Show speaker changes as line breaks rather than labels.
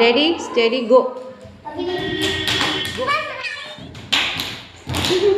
ready steady go,
go. Mm-hmm.